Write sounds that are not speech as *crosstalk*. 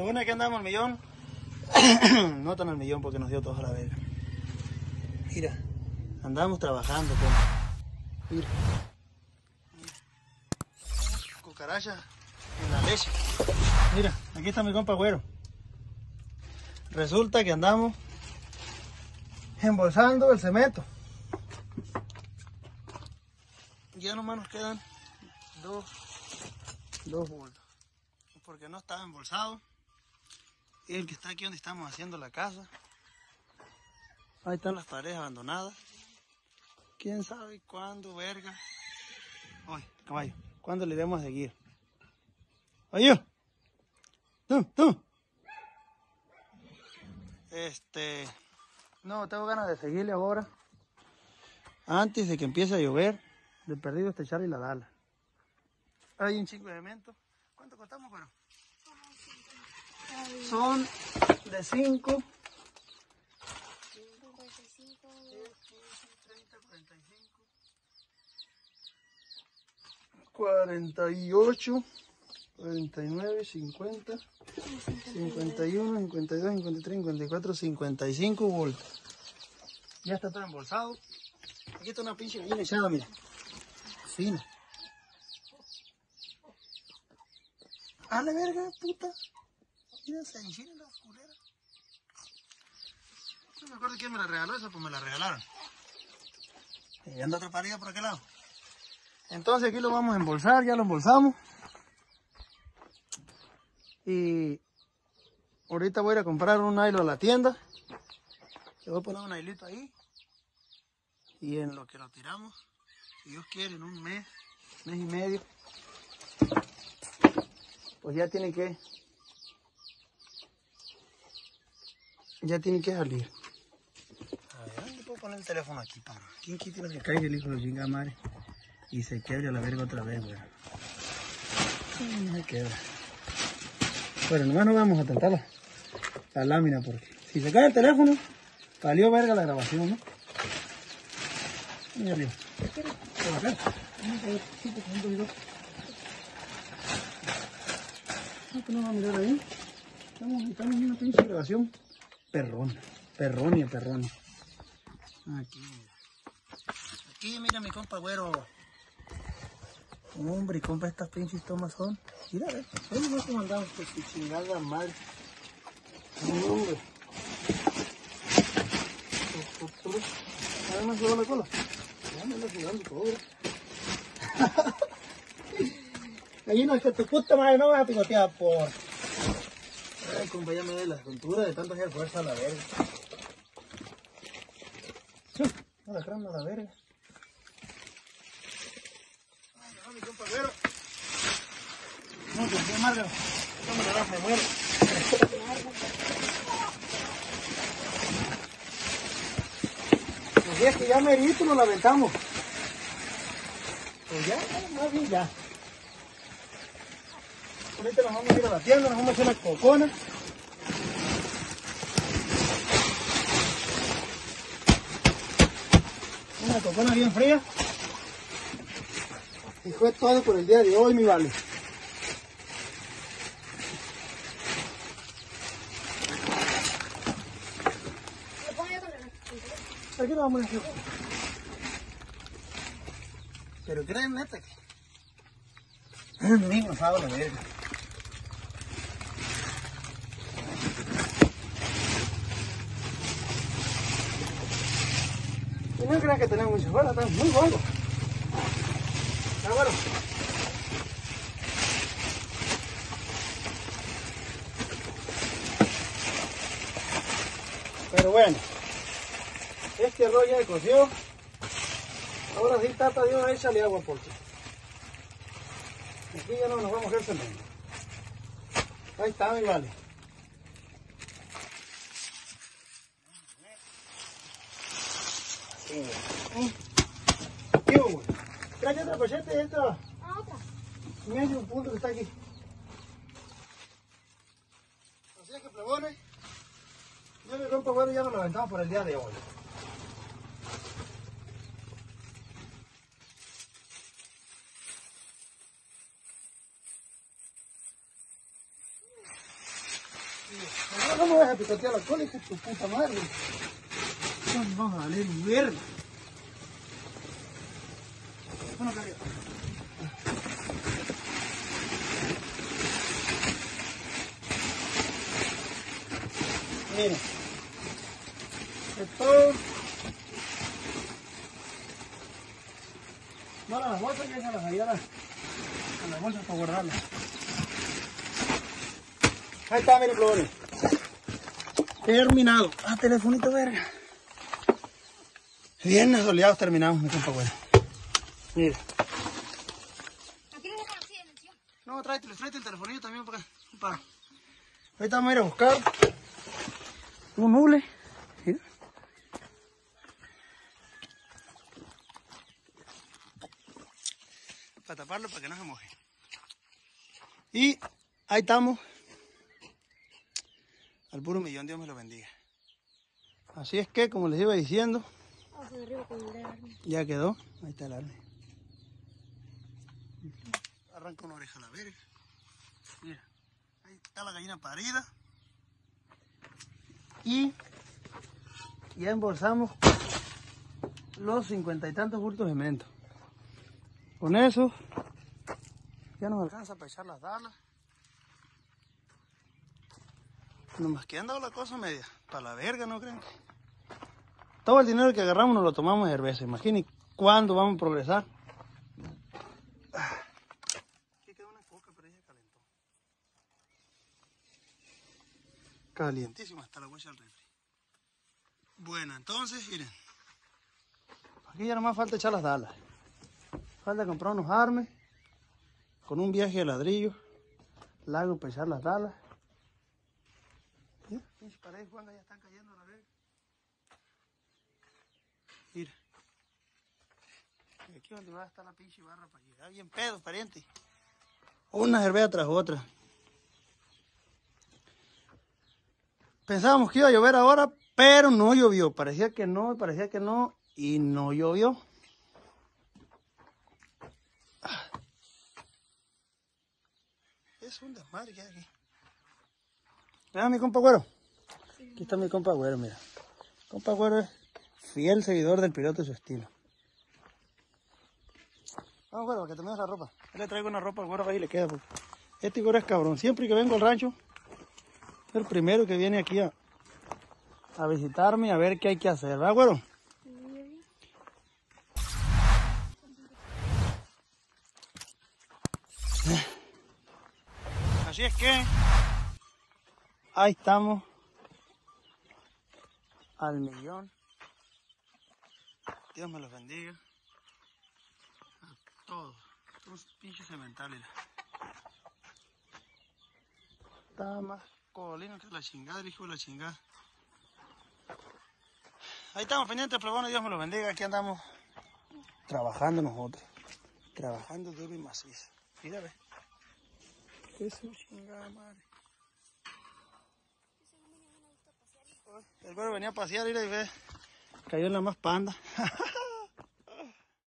Lo bueno es que andamos al millón. *coughs* no tan al millón porque nos dio todos a la verga. Mira, andamos trabajando, compa. Mira. Mira. Cucaracha en la leche. Mira, aquí está mi compa güero. Resulta que andamos embolsando el cemento. Ya nomás nos quedan dos, dos bultos. Porque no estaba embolsado. El que está aquí donde estamos haciendo la casa. Ahí están las paredes abandonadas. Quién sabe cuándo, verga. Oye, caballo, ¿cuándo le iremos a seguir? Oye, tú, tú. Este, no, tengo ganas de seguirle ahora. Antes de que empiece a llover, de perdido este echarle la dala. Hay un chingo de elementos. ¿Cuánto costamos, bueno? Son de 5. 48, 49, 50, 51, 52, 53, 54, 55 voltios. Ya está todo embolsado. Aquí está una pinche gallina echada, mira. Fina. A la verga, puta. Se las culeras. No me acuerdo quién me la regaló esa, pues me la regalaron. Y anda otra parida por aquel lado. Entonces aquí lo vamos a embolsar, ya lo embolsamos. Y ahorita voy a ir a comprar un hilo a la tienda. Le voy a poner un hilito ahí. Y en lo que lo tiramos, si Dios quiere, en un mes, mes y medio, pues ya tiene que, ya tiene que salir. A ver, ¿dónde puedo poner el teléfono aquí, para? ¿Quién quiere que caiga el hijo de chinga madre? Y se quiebre a la verga otra vez, güey. No se quebra. Bueno, nomás no vamos a tentar la, lámina porque si se cae el teléfono, salió verga la grabación, ¿no? Mira arriba. No, que no va a mirar ahí. Estamos, estamos en una pinche grabación. Perrona. Perronia, perrona. Aquí, mira. Aquí, mira mi compa güero. Hombre, y compra estas pinches tomas son. Mira, ve. Ve nomás cómo andamos, pues si chingada madre. No, hombre. Además, se va la cola. Ya me anda jugando todo. Allí *laughs* no que tu puta madre no vas a picotear por. Ay, compa, ya me da la juntura de tanto hacer fuerza a la verga. Sí, a la crema a la verga. No, mi compa. No, que. No me muero. Pues es que ya merito nos la aventamos. Pues ya, más bien. Ahorita nos vamos a ir a la tienda, nos vamos a hacer una cocona. Una cocona bien fría. Y fue todo por el día de hoy, mi vale. Aquí lo vamos a hacer. Pero neta que... Es mismo sábado verga. No crean que tenemos mucho bueno, están muy buenos. Está bueno. Pero bueno, este arroz ya se coció. Ahora sí, tata una échale agua porque aquí ya no nos vamos a hacer cemento. Ahí está, mi vale. ¿Qué hubo, güey? Trae otra pochete de esto. Medio punto que está aquí. Así es que plebones. Yo me rompo bueno ya nos lo aventamos por el día de hoy. No me vas a picotear la cola, hija tu puta madre. Vamos a valer mierda. Bueno, carga. Mira. Esto. No, las bolsas que se las ahí a las, a las bolsas para guardarlas. Ahí está, miren, flores. Terminado. Ah, telefonito verga. Viernes soleados terminamos, mi compa, bueno. Mira. ¿No? No, tráete, el telefonillo también para acá. Para. Ahorita vamos a ir a buscar un. Mira. Para taparlo para que no se moje. Y ahí estamos. Al puro millón, Dios me lo bendiga. Así es que, como les iba diciendo, ya quedó. Ahí está el arne. Arranca una oreja a la verga. Mira, ahí está la gallina parida. Y ya embolsamos los cincuenta y tantos bultos de cemento. Con eso ya nos alcanza para echar las dalas. Nomás que han dado la cosa media. Para la verga, ¿no creen? Todo el dinero que agarramos nos lo tomamos de cerveza. Imaginen cuándo vamos a progresar. Aquí quedó una coca, pero ella calentó. Calientísima hasta la huella del refri. Bueno, entonces, miren. Aquí ya nomás falta echar las dalas. Falta comprar unos armes. Con un viaje de ladrillo. Largo para echar las dalas. Paredes, Juan, ya están cayendo a la verga. Mira. Aquí donde va a estar la pinche barra para llegar bien pedo, pariente. Una cerveza tras otra. Pensábamos que iba a llover ahora, pero no llovió. Parecía que no, parecía que no, y no llovió. Es un desmadre que hay aquí. Mira mi compa güero. Aquí está mi compa güero, mira. Compa güero es fiel seguidor del piloto de su estilo. Vamos, güero, que te me des la ropa. Yo le traigo una ropa al güero ahí le queda. porque Este güero es cabrón. Siempre que vengo al rancho, es el primero que viene aquí a, a visitarme a ver qué hay que hacer. ¿Verdad, güero? Así es que ahí estamos al millón. Dios me los bendiga. A todos. Todos pinches cementales. Está más colino que la chingada, hijo de la chingada. Ahí estamos pendientes, pero bueno, Dios me los bendiga. Aquí andamos trabajando nosotros. Trabajando duro y macizo. Mira, ve. Qué su chingada madre. El güero venía a pasear y ve. Cayó en la más panda. *laughs*